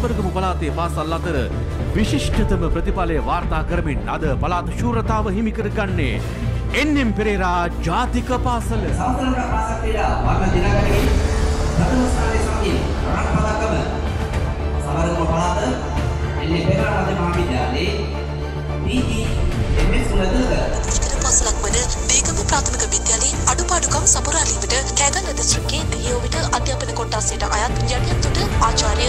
සබරගමු පළාතේ පාසල් අතර විශිෂ්ටතම ප්‍රතිඵලය වාර්තා කරමින් අද පළාත ශූරතාව හිමි කරගන්නේ එන්නම් පෙරේරා ජාතික පාසල සමරගම පළාත එන්නේ පෙරාර රජ මහාවිද්‍යාලයේ පීජී එම්.එස්. උලදක පසලක් වන දේගම ප්‍රාථමික විද්‍යාලයේ අඩුපාඩුකම් සපුරාලීමට කෑගල්ල දිස්ත්‍රික්කයේ දෙහියෝවිට අධ්‍යාපන කොට්ටාසයට අයත් යටියත්තුට ආචාර්ය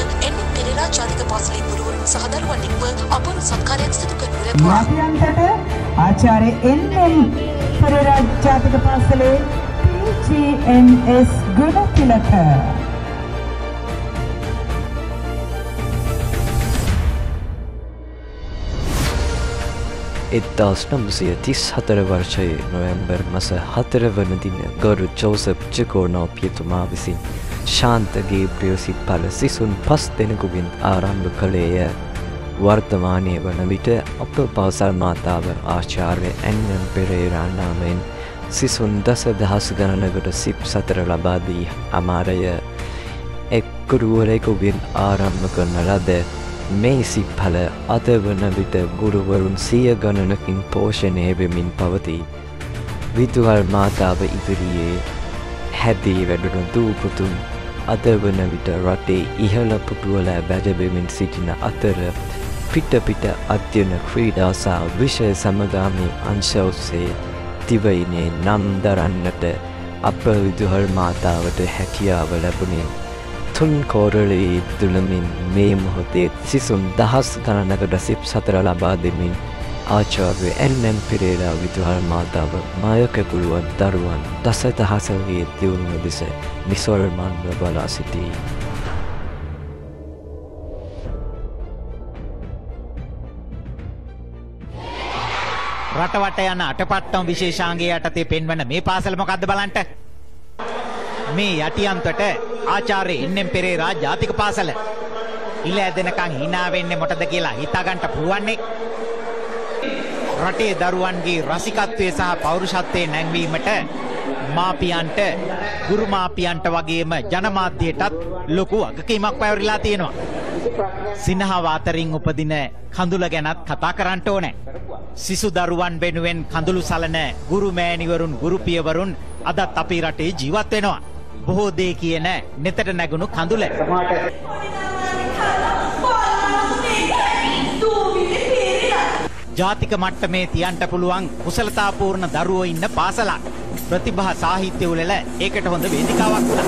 ජාතික පාසලේ ගුරුවරුන් සහ දරුවන් එක්ව අපූර්ව සත්කාරයක් සිදු කරනු ලැබුවා. මාපියන්ටට ආචාර්ය එන්.එම්. පෙරේරා ජාතික පාසලේ PGMS ගුණතිලක එද්දාස් නම්සිය තිස් හතර වර්ෂයේ නොවැම්බර් මස හතර වන දින ගොරු ජෝසප් චකෝනෝ පියතුමා විසින් ශාන්තගේ ප්‍රියසිත් පල සිසුන් පස් දෙනෙකුගෙන් ආරම්භ කළේය. වර්තමානය වන විට අප පවසල් මාතාව ආචාර්ය ඇන්නම් පෙරේරානාමෙන් සිසුන් දස දහස් ගණනකට සිප් සතර ලබාදී අමාරය එක්කුරුවරෙකුගෙන් ආරම්භ කරන ලද මේ සිප්හල අද වන විට ගුරුවරුන් සිය ගණනකින් පෝෂණය වෙමින් පවතිී. විදුහල් මාතාව ඉදිරියේ හැදී වැඩුණු දූපුතුන් අද වන විට රටේ ඉහළ පුටුවල බැජබෙමින් සිටින අතර පිට පිට අධ්‍යන ක්‍රීඩාසා විෂය සමගාමී අංශවස්සේ තිවයිනේ නම් දරන්නට අප විදුහල් මාතාවට හැකියාව ලැබුණේ. තුන් කෝරලයේ තුළමින් මේ මොහොතේ සිසුන් දහස් ගණනකට සිප් සතර ලබා දෙමින් ආචාර්ය එන්නම් පිරේලා විදුහල් මාතාව මායකකුළුවන් දරුවන් දස දහසගේ දියුණුව දෙස නිසොල්මන්ව බලා සිටී. රටවට යන අටපට්ටම් විශේෂාංගයේ යටතේ පෙන්වන මේ පාසල මොකද්ද බලන්න. මේ යටියන්තට ආචාර්ය එන්.එම්. පෙරේරා ජාතික පාසල. ඉල ඇදෙනකන් hina වෙන්නේ මොකටද කියලා හිතාගන්න පුළුවන්නේ. රටේ දරුවන්ගේ රසිකත්වයේ සහ පෞරුෂත්වයේ නැංවීමට මාපියන්ට ගුරු මාපියන්ට වගේම ජනමාධ්‍යයටත් ලොකු වගකීමක් පැවරිලා තියෙනවා. සිනහව අතරින් උපදින කඳුල ගැනත් කතා කරන්න ඕනේ. සිසු දරුවන් වෙනුවෙන් කඳුළු සලන ගුරු මෑණිවරුන් ගුරු පියවරුන් අදත් අපේ රටේ ජීවත් වෙනවා. බොහෝ දේ කියන නෙතට නැගුණු කඳුල. ජාතික මට්ටමේ තියන්ට පුළුවන් කුසලතාපූර්ණ දරුවෝ ඉන්න පාසලක්. ප්‍රතිභා සාහිත්‍ය උළෙල ඒකට හොඳ වේදිකාවක් වුණා.